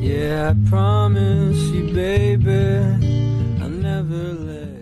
Yeah, I promise you, baby, I'll never let.